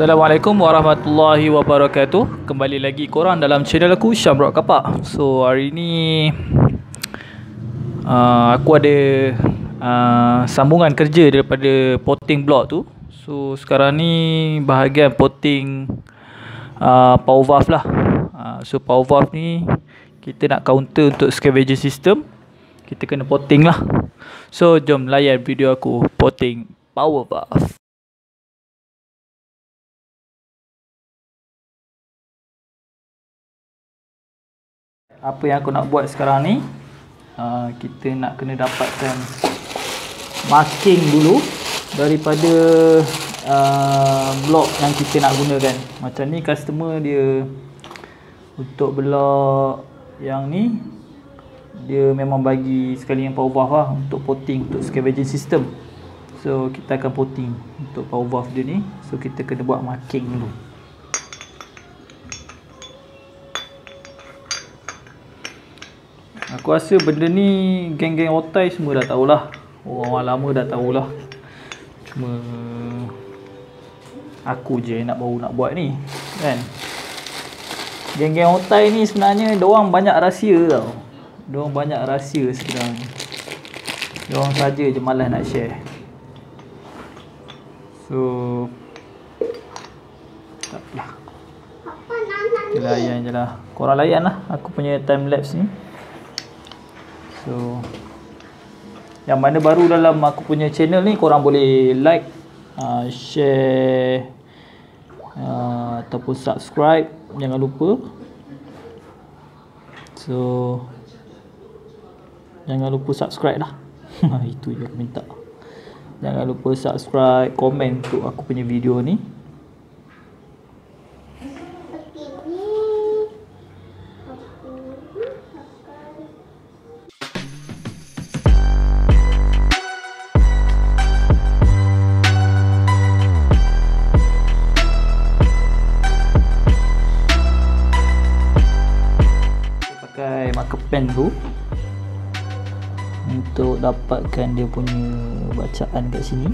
Assalamualaikum warahmatullahi wabarakatuh. Kembali lagi korang dalam channel aku Syamrok Kapak. So hari ni uh, Aku ada uh, Sambungan kerja daripada potting block tu. So sekarang ni bahagian potting uh, Power valve lah. Uh, So power valve ni Kita nak counter untuk scavenger system. Kita kena potting lah. So jom layan video aku Potting power valve apa yang aku nak buat sekarang ni uh, kita nak kena dapatkan marking dulu daripada uh, blok yang kita nak gunakan. Macam ni customer dia untuk blok yang ni dia memang bagi sekali yang power valve lah untuk potting untuk scavenging system. So kita akan potting untuk power valve dia ni. So kita kena buat marking dulu Aku rasa benda ni geng-geng otai semua dah tahulah. Orang lama dah tahulah. Cuma aku je nak baru nak buat ni, kan? Geng-geng otai ni sebenarnya orang banyak rahsia tau. Diorang banyak rahsia sekarang ni. Diorang saja je malas nak share. So taklah. Kita layan je lah. Korang layan lah aku punya time lapse ni. So Yang mana baru dalam aku punya channel ni Korang boleh like uh, Share uh, Ataupun subscribe. Jangan lupa. So Jangan lupa subscribe lah. Itu je aku minta. Jangan lupa subscribe Komen untuk aku punya video ni pen tu untuk dapatkan dia punya bacaan kat sini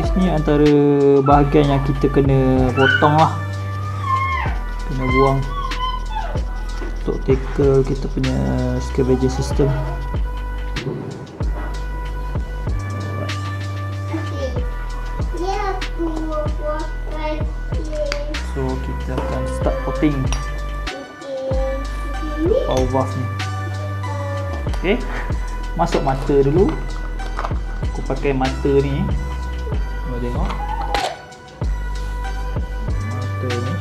Kes ni antara bahagian yang kita kena potong lah. Kena buang. Untuk tackle kita punya scavenger system. Pakai So kita akan start potting. Power valve ni. Okay Masuk mata dulu. Aku pakai mata ni Kau tengok. Mata ni.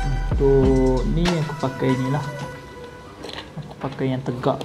Untuk ni aku pakai ni lah. Aku pakai yang tegak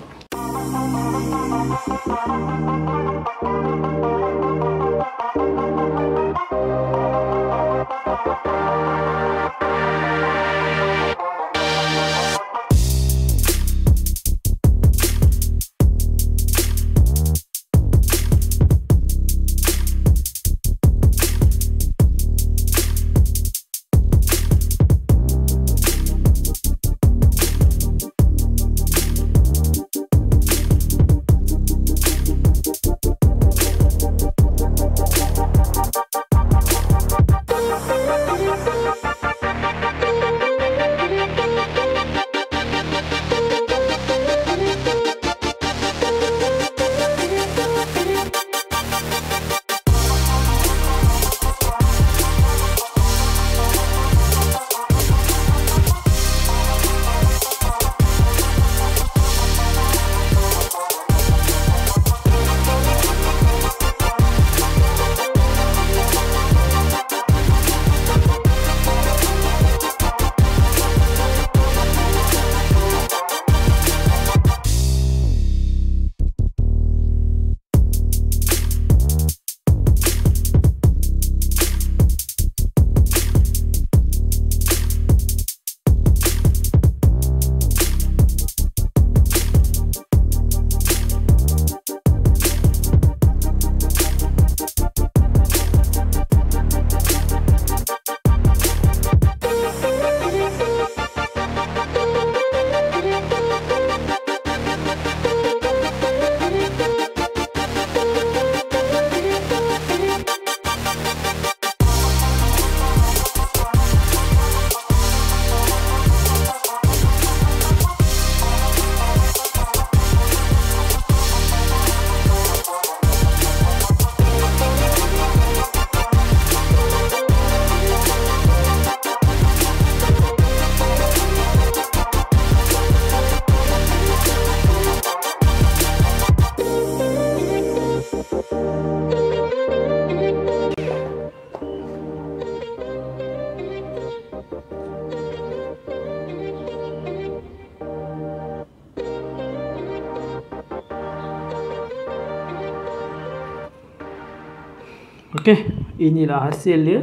Okey, inilah hasil dia.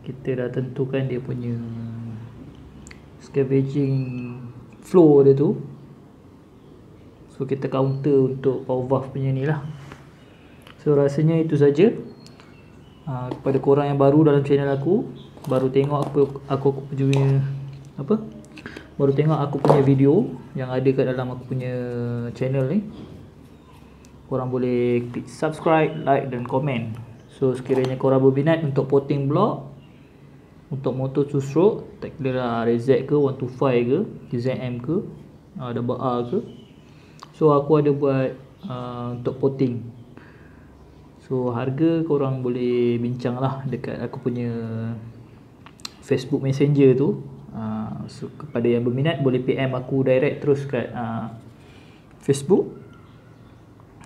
Kita dah tentukan dia punya scavenging flow dia tu. So kita counter untuk power valve punya ni lah. So rasanya itu saja. Ha, kepada korang yang baru dalam channel aku, baru tengok apa aku, aku punya apa? Baru tengok aku punya video yang ada kat dalam aku punya channel ni korang boleh klik subscribe, like dan komen. So sekiranya korang berminat untuk potting block untuk motor two stroke, tak kira lah RZ ke 125 ke, ZM ke, uh, double R ke. So aku ada buat uh, untuk potting. So harga korang boleh bincang lah dekat aku punya Facebook Messenger tu. Uh, so kepada yang berminat boleh PM aku direct terus kat uh, Facebook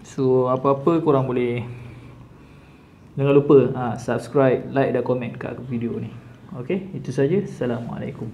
So apa-apa korang boleh Jangan lupa ha, subscribe, like dan komen kat video ni Okay, itu saja. Assalamualaikum